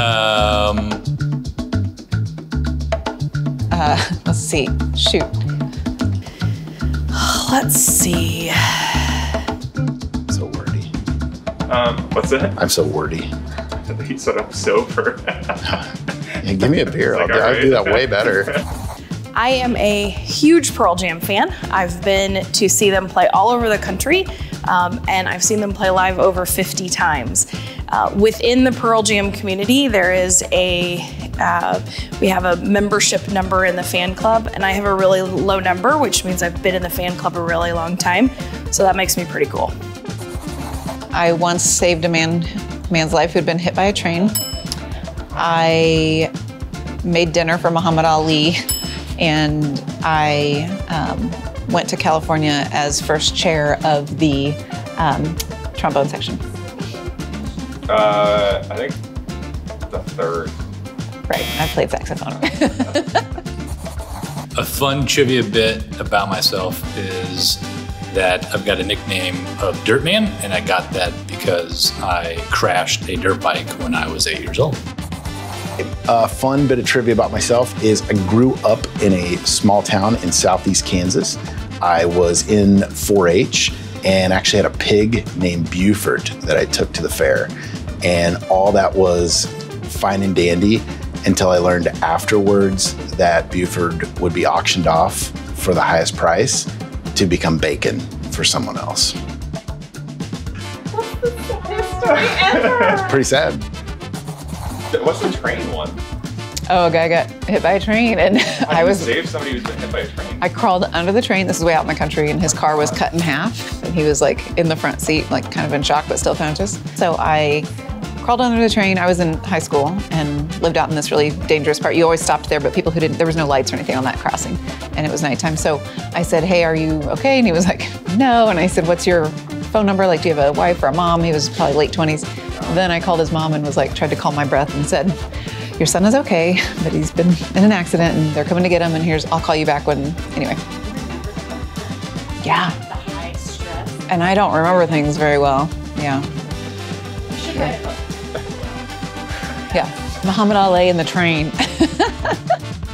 Um, Uh, let's see. Shoot. Let's see. So wordy. Um, what's that? I'm so wordy. He said I'm sober. Yeah, give me a beer. I'll, like, do, I'll alright. do that way better. I am a huge Pearl Jam fan. I've been to see them play all over the country, um, and I've seen them play live over 50 times. Uh, within the Pearl Jam community, there is a uh, we have a membership number in the fan club, and I have a really low number, which means I've been in the fan club a really long time. So that makes me pretty cool. I once saved a man man's life who'd been hit by a train. I made dinner for Muhammad Ali, and I um, went to California as first chair of the um, trombone section. Uh, I think the third. Right, I played saxophone. a fun trivia bit about myself is that I've got a nickname of Dirtman, and I got that because I crashed a dirt bike when I was eight years old. A fun bit of trivia about myself is I grew up in a small town in southeast Kansas. I was in 4 H and actually had a pig named Buford that I took to the fair. And all that was fine and dandy until I learned afterwards that Buford would be auctioned off for the highest price to become bacon for someone else. What's the saddest story ever? it's pretty sad. What's the train one? oh, a guy got hit by a train, and How I was save somebody who's been hit by a train. I crawled under the train. This is way out in the country, and his car was cut in half, and he was like in the front seat, like kind of in shock, but still conscious. So I crawled under the train. I was in high school and lived out in this really dangerous part. You always stopped there, but people who didn't, there was no lights or anything on that crossing, and it was nighttime. So I said, "Hey, are you okay?" And he was like, "No." And I said, "What's your phone number? Like, do you have a wife or a mom?" He was probably late 20s. Then I called his mom and was like, tried to calm my breath and said, your son is okay, but he's been in an accident and they're coming to get him. And here's, I'll call you back when, anyway. Yeah. And I don't remember things very well. Yeah. Yeah. Muhammad Ali and the train.